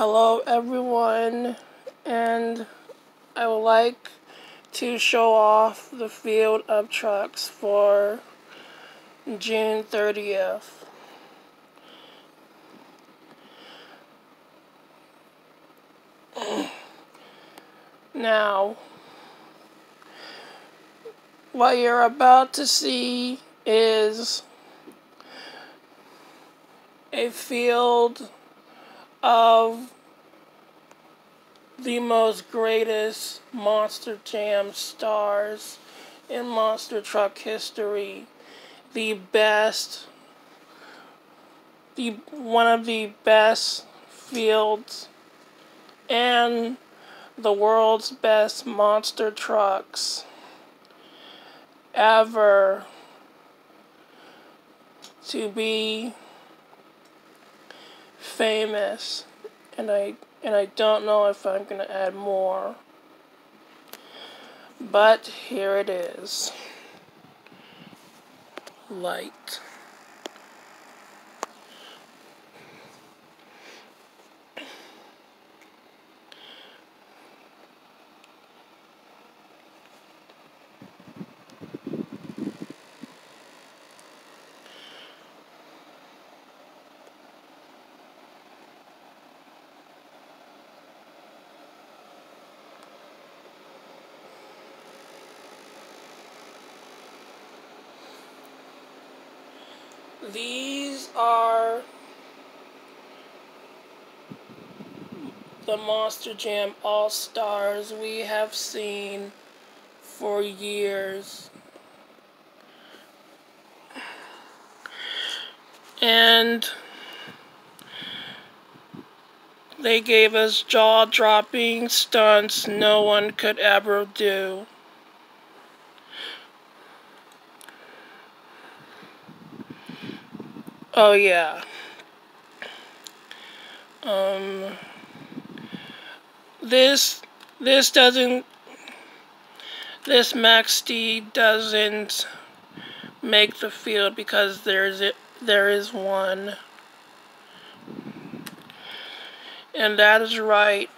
Hello everyone and I would like to show off the field of trucks for June 30th. Now, what you're about to see is a field of the most greatest Monster Jam stars in monster truck history. The best, the one of the best fields and the world's best monster trucks ever to be famous and I and I don't know if I'm going to add more but here it is. Light These are the Monster Jam All Stars we have seen for years. And they gave us jaw dropping stunts no one could ever do. Oh yeah. Um this this doesn't this Max D doesn't make the field because there's it there is one. And that is right.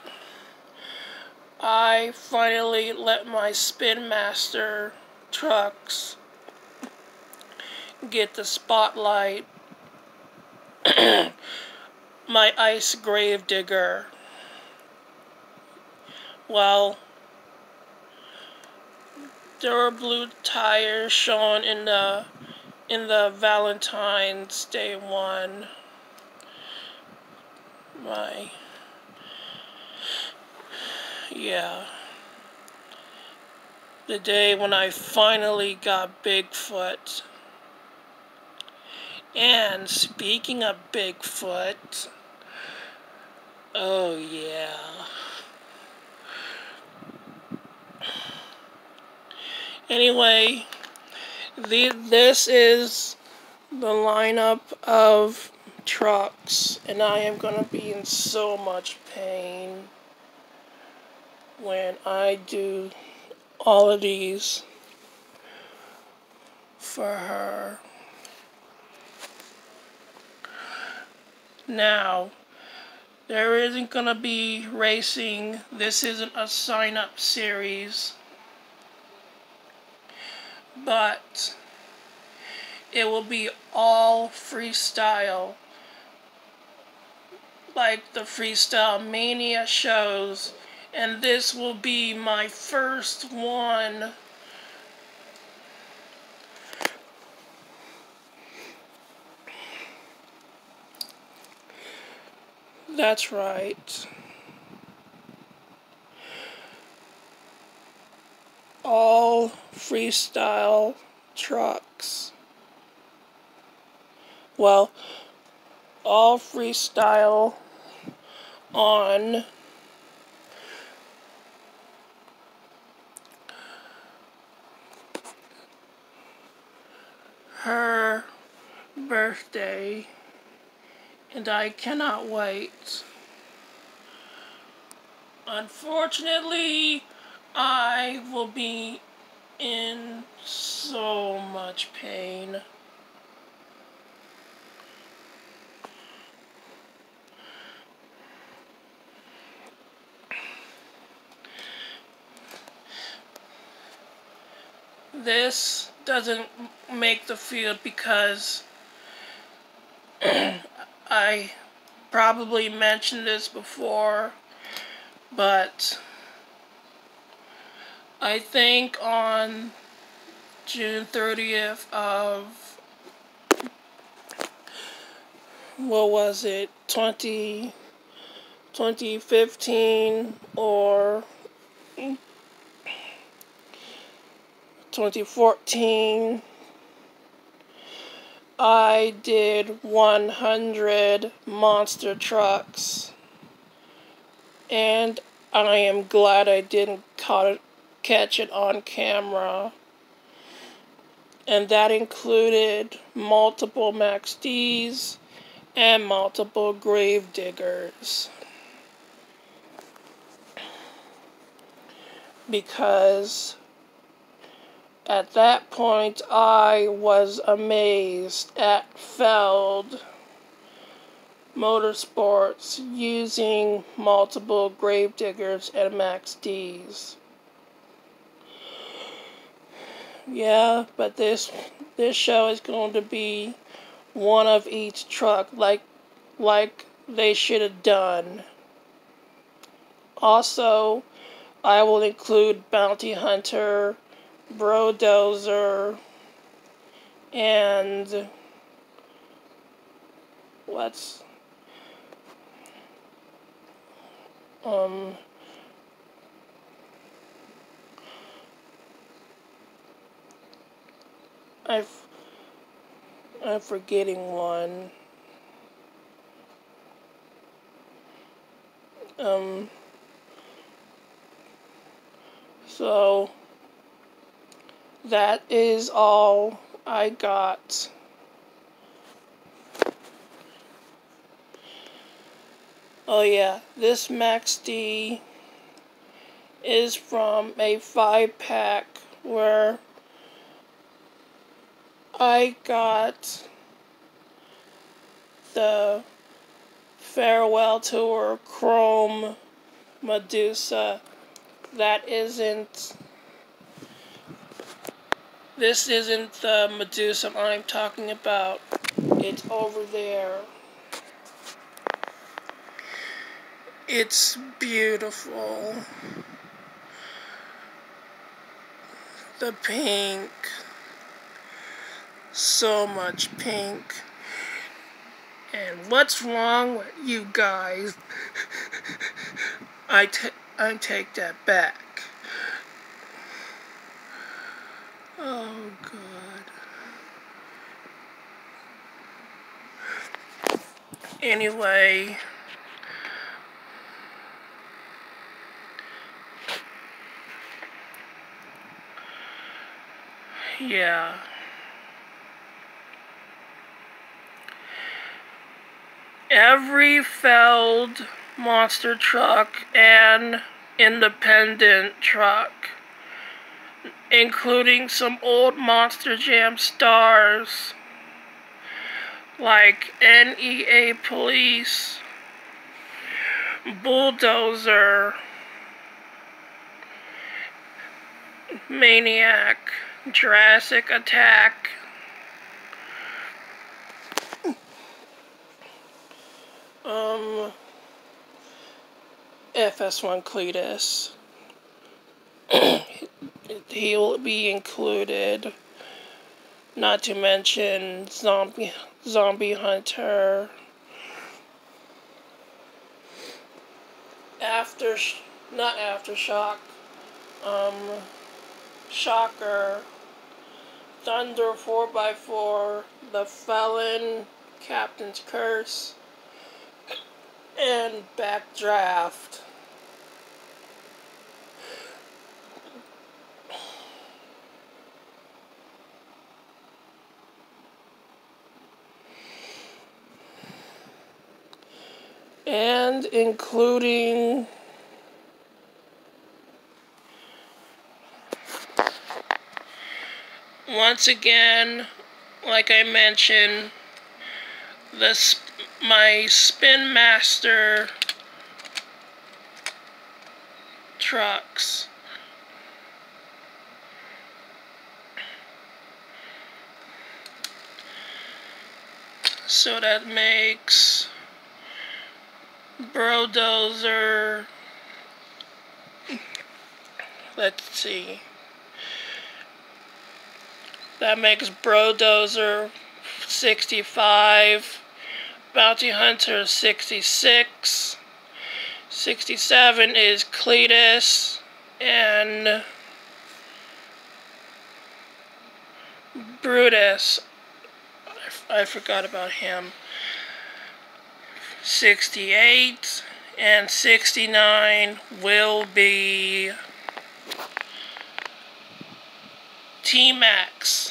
I finally let my Spin Master trucks get the spotlight my ice grave digger. Well, there were blue tires shown in the in the Valentine's Day one. My yeah. The day when I finally got Bigfoot. And speaking of Bigfoot, oh yeah. Anyway, the, this is the lineup of trucks, and I am going to be in so much pain when I do all of these for her. Now, there isn't going to be racing. This isn't a sign up series. But it will be all freestyle. Like the Freestyle Mania shows. And this will be my first one That's right. All freestyle trucks. Well, all freestyle on her birthday and I cannot wait. Unfortunately, I will be in so much pain. This doesn't make the field because I probably mentioned this before, but I think on June 30th of what was it 20 2015 or 2014 I did 100 monster trucks. And I am glad I didn't it, catch it on camera. And that included multiple Max D's and multiple grave diggers. Because at that point, I was amazed at Feld Motorsports using multiple gravediggers and Max D's. Yeah, but this this show is going to be one of each truck like like they should have done. Also, I will include Bounty Hunter Brodozer, and what's um i I'm forgetting one. Um, so that is all I got. Oh yeah, this Max D is from a five pack where I got the Farewell Tour Chrome Medusa that isn't this isn't the Medusa I'm talking about. It's over there. It's beautiful. The pink. So much pink. And what's wrong with you guys? I, I take that back. Oh, God. Anyway. Yeah. Every Feld monster truck and independent truck including some old Monster Jam stars like NEA Police, Bulldozer, Maniac, Jurassic Attack, um, FS1 Cletus. he'll be included. Not to mention Zombie Zombie Hunter. After not aftershock. Um Shocker. Thunder 4x4, The Felon, Captain's Curse, and Backdraft. and including once again like I mentioned this my spin master trucks. So that makes Brodozer. Let's see. That makes Brodozer 65. Bounty Hunter 66. 67 is Cletus. And Brutus. I, I forgot about him. 68 and 69 will be T-Max.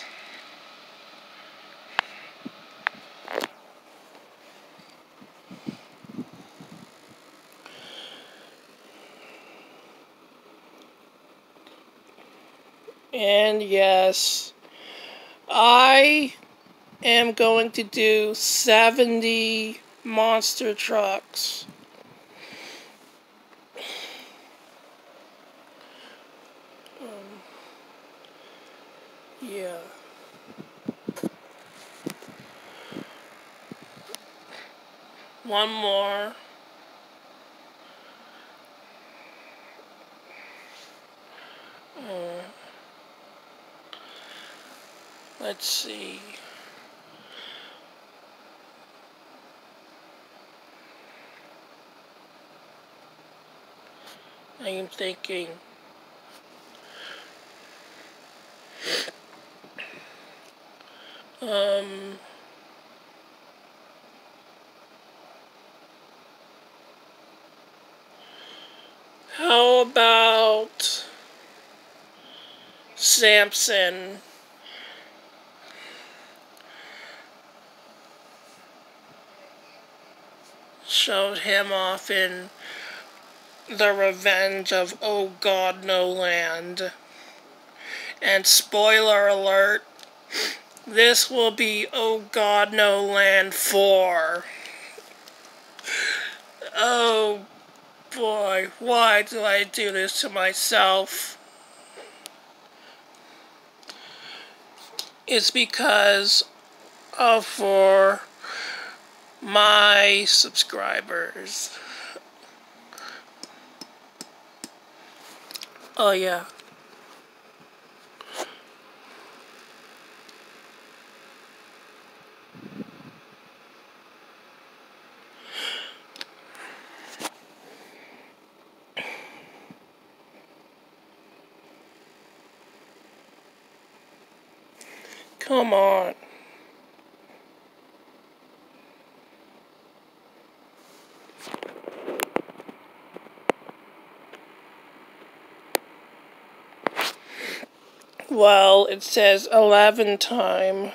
And yes, I am going to do 70 monster trucks. Um, yeah. One more. Uh, let's see. I am thinking. Um. How about Samson? Showed him off in the Revenge of Oh God No Land. And spoiler alert, this will be Oh God No Land 4. Oh boy, why do I do this to myself? It's because of for my subscribers. Oh, yeah. Come on. Well, it says 11 time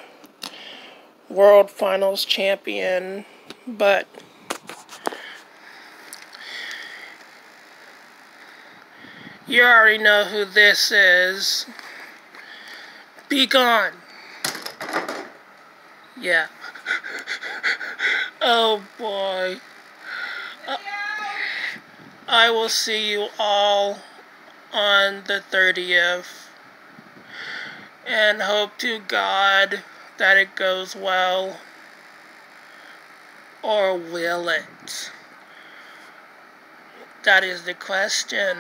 World Finals champion, but you already know who this is. Be gone. Yeah. oh boy. Uh, I will see you all on the 30th and hope to God that it goes well. Or will it? That is the question.